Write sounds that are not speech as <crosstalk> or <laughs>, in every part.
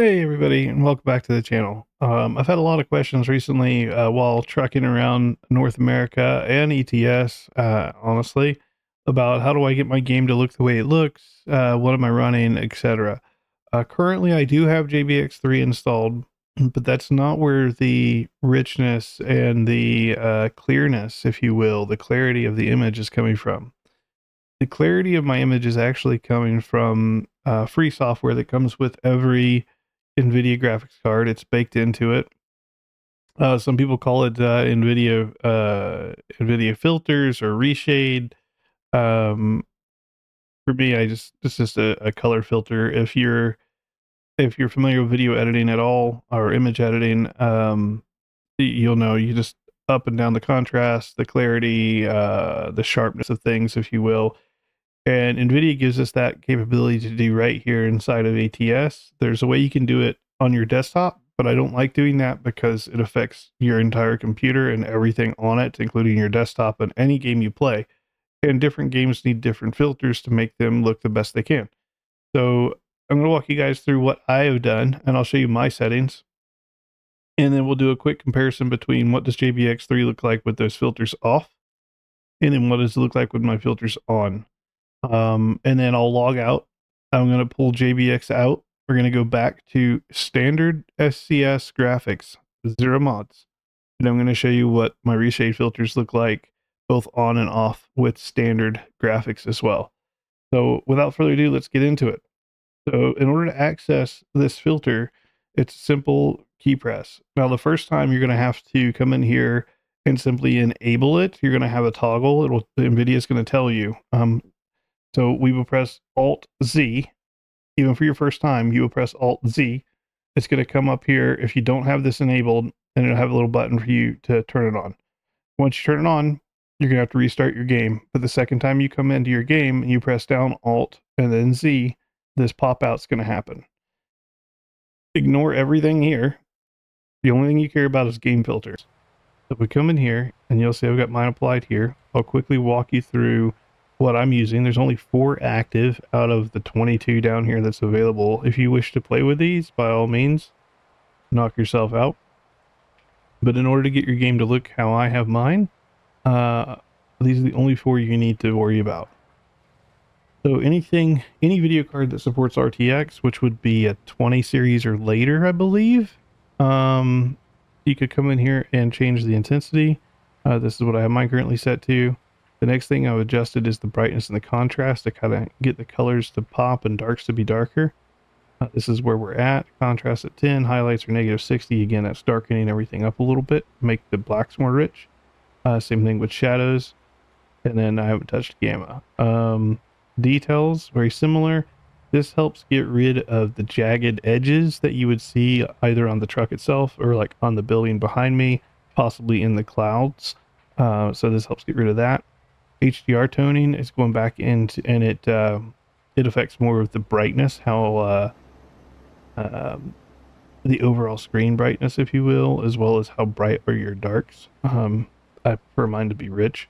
Hey everybody, and welcome back to the channel. Um, I've had a lot of questions recently uh, while trucking around North America and ETS, uh, honestly, about how do I get my game to look the way it looks, uh, what am I running, etc. Uh, currently, I do have JBX3 installed, but that's not where the richness and the uh, clearness, if you will, the clarity of the image is coming from. The clarity of my image is actually coming from uh, free software that comes with every NVIDIA graphics card. It's baked into it. Uh, some people call it uh, NVIDIA uh, NVIDIA filters or reshade. Um, for me, I just this is a, a color filter. If you're if you're familiar with video editing at all or image editing, um, you'll know you just up and down the contrast, the clarity, uh, the sharpness of things, if you will. And NVIDIA gives us that capability to do right here inside of ATS. There's a way you can do it on your desktop, but I don't like doing that because it affects your entire computer and everything on it, including your desktop and any game you play. And different games need different filters to make them look the best they can. So I'm going to walk you guys through what I have done, and I'll show you my settings. And then we'll do a quick comparison between what does JBX3 look like with those filters off, and then what does it look like with my filters on. Um, and then I'll log out. I'm going to pull JBX out. We're going to go back to standard SCS graphics, zero mods. And I'm going to show you what my reshade filters look like, both on and off with standard graphics as well. So without further ado, let's get into it. So in order to access this filter, it's simple key press. Now, the first time you're going to have to come in here and simply enable it. You're going to have a toggle. It'll NVIDIA is going to tell you. Um, so we will press Alt Z. Even for your first time, you will press Alt Z. It's going to come up here if you don't have this enabled, and it'll have a little button for you to turn it on. Once you turn it on, you're going to have to restart your game. But the second time you come into your game and you press down Alt and then Z, this pop out's going to happen. Ignore everything here. The only thing you care about is game filters. So we come in here and you'll see I've got mine applied here. I'll quickly walk you through what I'm using. There's only four active out of the 22 down here that's available. If you wish to play with these, by all means, knock yourself out. But in order to get your game to look how I have mine, uh, these are the only four you need to worry about. So anything, any video card that supports RTX, which would be a 20 series or later, I believe, um, you could come in here and change the intensity. Uh, this is what I have mine currently set to. The next thing I've adjusted is the brightness and the contrast to kind of get the colors to pop and darks to be darker. Uh, this is where we're at. Contrast at 10, highlights are negative 60. Again, that's darkening everything up a little bit, make the blacks more rich. Uh, same thing with shadows. And then I haven't touched gamma. Um, details, very similar. This helps get rid of the jagged edges that you would see either on the truck itself or like on the building behind me, possibly in the clouds. Uh, so this helps get rid of that. HDR toning is going back into and it uh, it affects more of the brightness, how uh, um, the overall screen brightness, if you will, as well as how bright are your darks. Um, I prefer mine to be rich.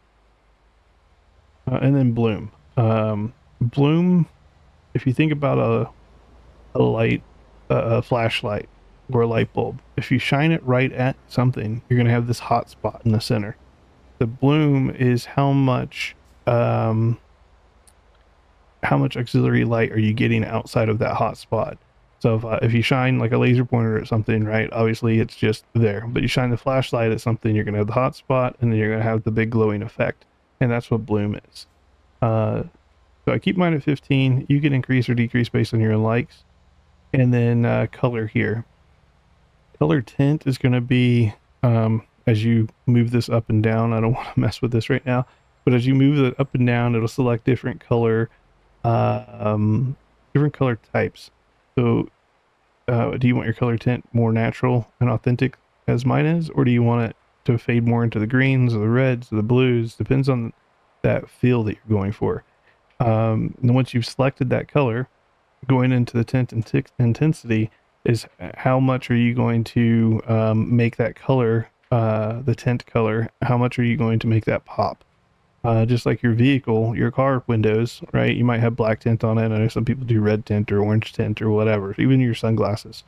Uh, and then bloom. Um, bloom, if you think about a a light, a flashlight or a light bulb, if you shine it right at something, you're going to have this hot spot in the center the bloom is how much um, how much auxiliary light are you getting outside of that hot spot. So if, uh, if you shine like a laser pointer at something, right, obviously it's just there. But you shine the flashlight at something, you're going to have the hot spot, and then you're going to have the big glowing effect. And that's what bloom is. Uh, so I keep mine at 15. You can increase or decrease based on your likes. And then uh, color here. Color tint is going to be um, as you move this up and down. I don't <laughs> want to mess with this right now, but as you move it up and down, it'll select different color, um, different color types. So, uh, do you want your color tint more natural and authentic as mine is, or do you want it to fade more into the greens or the reds or the blues? Depends on that feel that you're going for. Um, and once you've selected that color, going into the tint and intensity is how much are you going to um, make that color uh, the tint color, how much are you going to make that pop? Uh, just like your vehicle, your car windows, right? You might have black tint on it. I know some people do red tint or orange tint or whatever, even your sunglasses.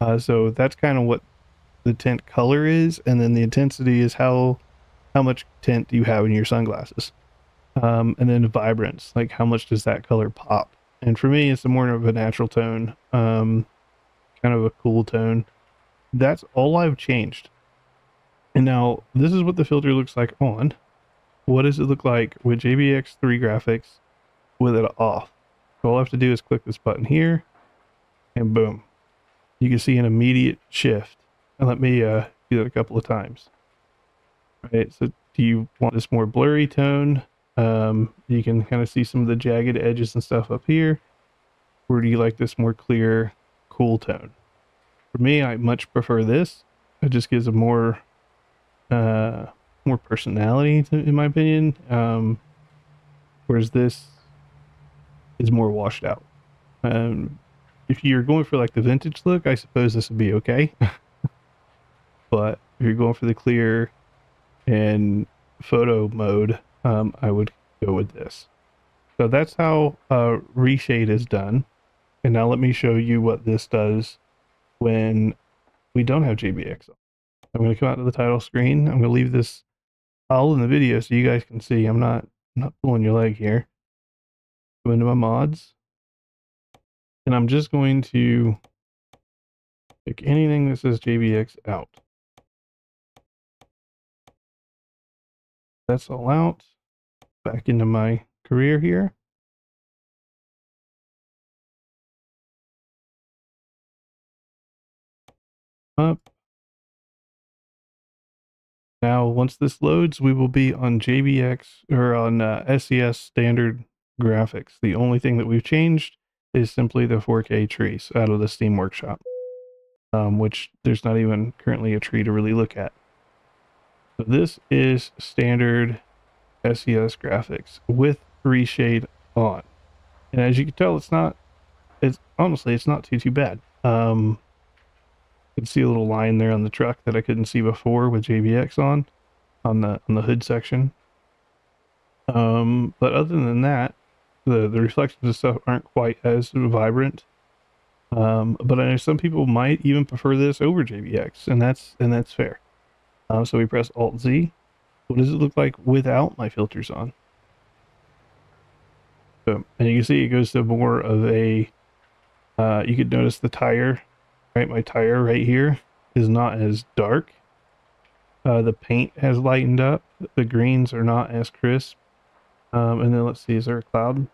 Uh, so that's kind of what the tint color is, and then the intensity is how how much tint you have in your sunglasses. Um, and then vibrance, like how much does that color pop? And for me, it's more of a natural tone, um, kind of a cool tone. That's all I've changed. And now this is what the filter looks like on. What does it look like with JBX3 graphics with it off? So all I have to do is click this button here and boom. You can see an immediate shift. And let me uh, do that a couple of times. Right, so do you want this more blurry tone? Um, you can kind of see some of the jagged edges and stuff up here. Or do you like this more clear, cool tone? For me, I much prefer this. It just gives a more, uh, more personality, to, in my opinion. Um, whereas this is more washed out. Um, if you're going for like the vintage look, I suppose this would be okay. <laughs> but if you're going for the clear and photo mode, um, I would go with this. So that's how uh, reshade is done. And now let me show you what this does when we don't have JBX. I'm going to come out to the title screen. I'm going to leave this all in the video so you guys can see. I'm not not pulling your leg here. Go into my mods. And I'm just going to pick anything that says JBX out. That's all out. Back into my career here. Up. Now, once this loads, we will be on JBX or on uh, SCS standard graphics. The only thing that we've changed is simply the 4K trees out of the Steam Workshop, um, which there's not even currently a tree to really look at. So this is standard SCS graphics with reshade on. And as you can tell, it's not, it's honestly, it's not too, too bad. Um, can see a little line there on the truck that I couldn't see before with JBX on, on the, on the hood section. Um, but other than that, the, the reflections and stuff aren't quite as vibrant. Um, but I know some people might even prefer this over JBX, and that's and that's fair. Um, so we press Alt Z. What does it look like without my filters on? So, and you can see it goes to more of a. Uh, you could notice the tire, right? My tire right here is not as dark. Uh, the paint has lightened up. The greens are not as crisp. Um, and then let's see, is there a cloud?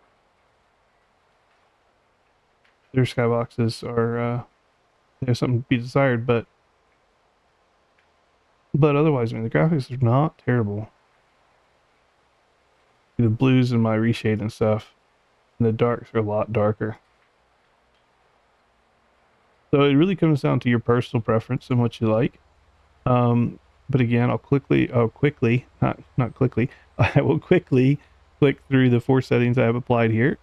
Their skyboxes are, uh, have something to be desired, but, but otherwise, I mean, the graphics are not terrible. The blues in my reshade and stuff, and the darks are a lot darker. So it really comes down to your personal preference and what you like. Um, but again, I'll quickly, oh, quickly, not, not quickly, <laughs> I will quickly click through the four settings I have applied here.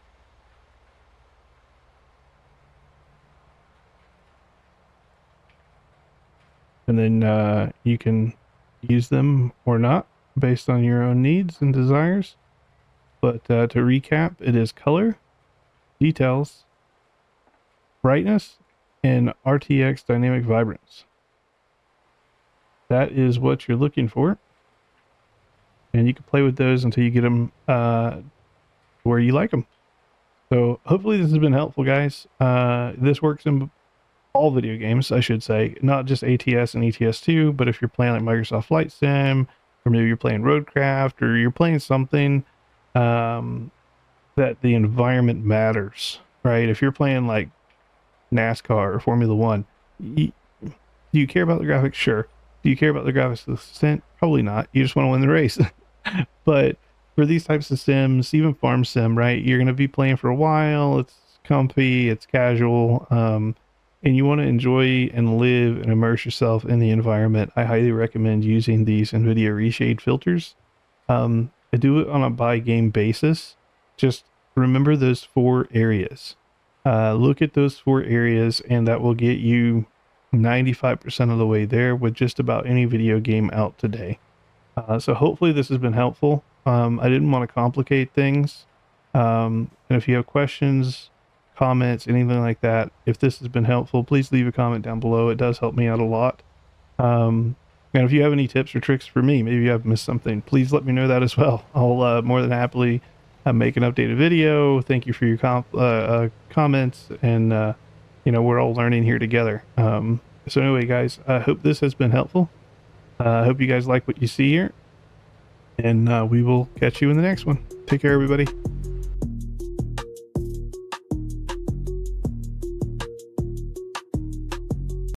And then uh, you can use them or not based on your own needs and desires. But uh, to recap, it is color, details, brightness, and RTX dynamic vibrance. That is what you're looking for and you can play with those until you get them uh, where you like them. So hopefully this has been helpful, guys. Uh, this works in all video games, I should say, not just ATS and ETS2, but if you're playing like Microsoft Flight Sim, or maybe you're playing Roadcraft, or you're playing something um, that the environment matters, right? If you're playing like NASCAR or Formula One, do you care about the graphics? Sure. Do you care about the graphics to the extent? Probably not. You just want to win the race. <laughs> but for these types of sims, even farm sim, right? You're going to be playing for a while. It's comfy, it's casual, um, and you want to enjoy and live and immerse yourself in the environment. I highly recommend using these NVIDIA Reshade filters. Um, I do it on a by game basis. Just remember those four areas. Uh, look at those four areas, and that will get you 95% of the way there with just about any video game out today. Uh, so hopefully this has been helpful. Um, I didn't want to complicate things. Um, and if you have questions, comments, anything like that. If this has been helpful, please leave a comment down below. It does help me out a lot. Um, and if you have any tips or tricks for me, maybe I've missed something, please let me know that as well. I'll uh, more than happily uh, make an updated video. Thank you for your uh, uh, comments, and uh, you know we're all learning here together. Um, so anyway, guys, I hope this has been helpful. Uh, I hope you guys like what you see here, and we will catch you in the next one. Take care, everybody.